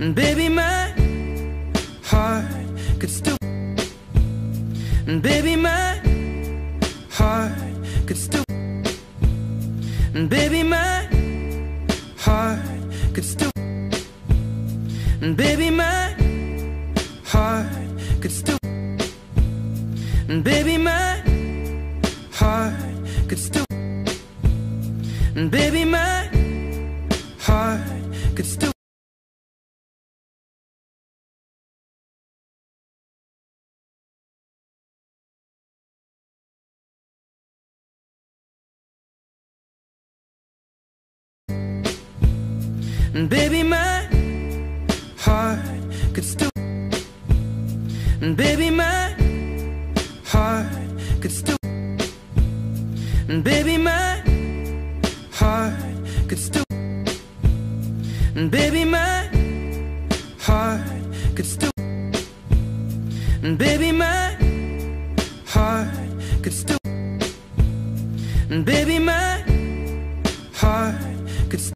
And baby, my heart could still. And baby, my heart could still. And baby, my heart could still. And baby, my heart could still. And baby, my heart could still. And baby, my heart could still. And baby, my heart could still. And baby, my heart could still. And baby, my heart could still. And baby, my heart could still. And baby, my heart could still. And baby,